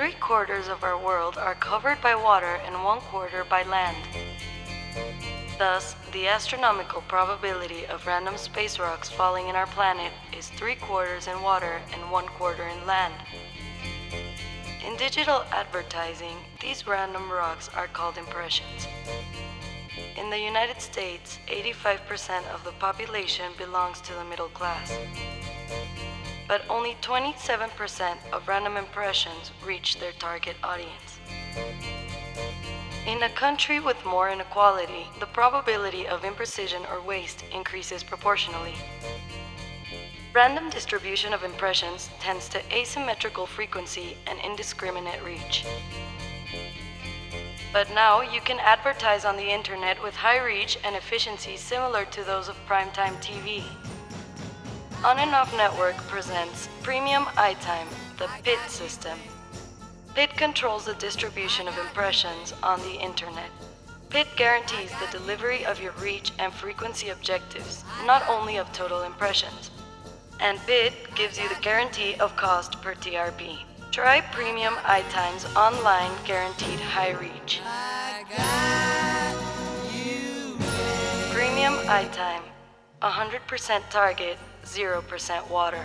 Three quarters of our world are covered by water and one quarter by land. Thus, the astronomical probability of random space rocks falling in our planet is three quarters in water and one quarter in land. In digital advertising, these random rocks are called impressions. In the United States, 85% of the population belongs to the middle class. But only 27% of random impressions reach their target audience. In a country with more inequality, the probability of imprecision or waste increases proportionally. Random distribution of impressions tends to asymmetrical frequency and indiscriminate reach. But now you can advertise on the internet with high reach and efficiency similar to those of primetime TV. On and Off Network presents Premium iTime, the PIT system. PIT controls the distribution of impressions on the internet. PIT guarantees the delivery of your reach and frequency objectives, not only of total impressions. And PIT gives you the guarantee of cost per TRP. Try Premium iTime's online guaranteed high reach. Premium iTime. 100% target, 0% water.